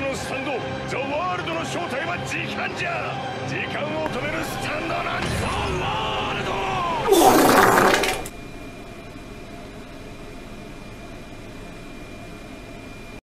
のスタンドザ・ワールドの正体は時間じゃ。時間を止めるスタンドなんだ。ザ・ワールド！